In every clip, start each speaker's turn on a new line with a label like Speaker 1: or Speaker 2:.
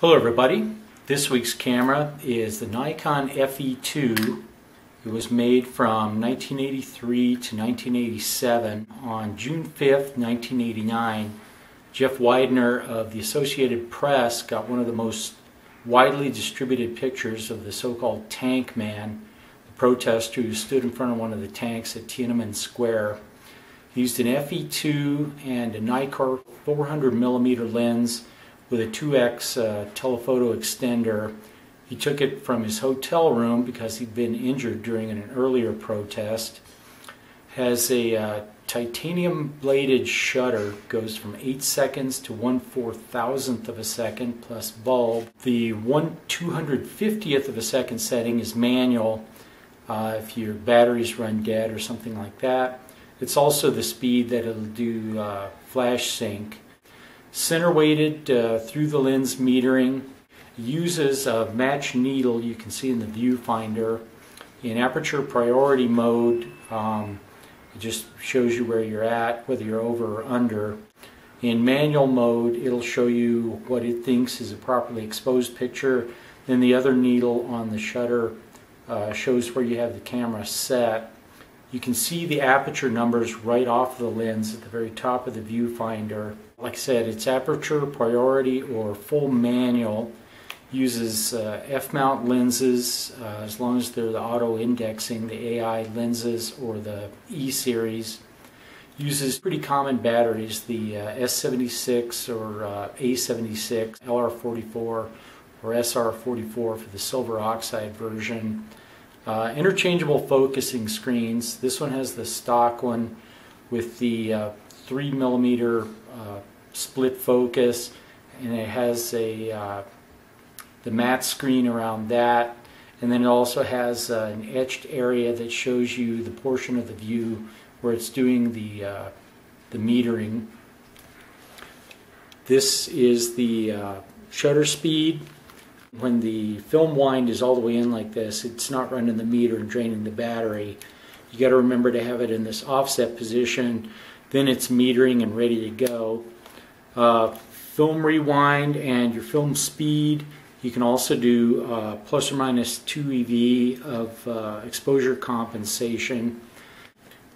Speaker 1: Hello everybody. This week's camera is the Nikon FE2. It was made from 1983 to 1987. On June 5th, 1989, Jeff Widener of the Associated Press got one of the most widely distributed pictures of the so-called Tank Man, the protester who stood in front of one of the tanks at Tiananmen Square. He used an FE2 and a Nikkor 400mm lens with a 2x uh, telephoto extender. He took it from his hotel room because he'd been injured during an earlier protest. Has a uh, titanium bladed shutter, goes from 8 seconds to 1 4 thousandth of a second plus bulb. The 1 250th of a second setting is manual uh, if your batteries run dead or something like that. It's also the speed that it'll do uh, flash sync. Center weighted uh, through the lens metering uses a match needle you can see in the viewfinder. In aperture priority mode, um, it just shows you where you're at, whether you're over or under. In manual mode, it'll show you what it thinks is a properly exposed picture. Then the other needle on the shutter uh, shows where you have the camera set. You can see the aperture numbers right off the lens at the very top of the viewfinder. Like I said, it's aperture priority or full manual. Uses uh, f-mount lenses uh, as long as they're the auto-indexing, the AI lenses or the E-series. Uses pretty common batteries, the uh, S76 or uh, A76, LR44 or SR44 for the silver oxide version. Uh, interchangeable focusing screens. This one has the stock one with the uh, 3 millimeter uh, split focus and it has a uh, the matte screen around that and then it also has uh, an etched area that shows you the portion of the view where it's doing the uh, the metering. This is the shutter speed when the film wind is all the way in like this, it's not running the meter and draining the battery. You got to remember to have it in this offset position. Then it's metering and ready to go. Uh, film rewind and your film speed. You can also do uh, plus or minus 2 EV of uh, exposure compensation.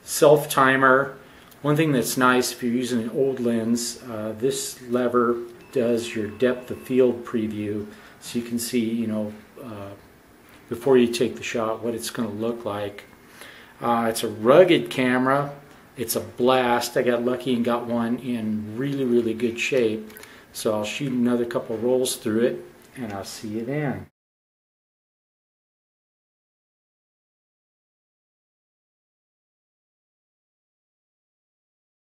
Speaker 1: Self timer. One thing that's nice if you're using an old lens, uh, this lever does your depth of field preview so you can see, you know, uh, before you take the shot what it's going to look like. Uh, it's a rugged camera. It's a blast. I got lucky and got one in really, really good shape. So I'll shoot another couple rolls through it and I'll see you then.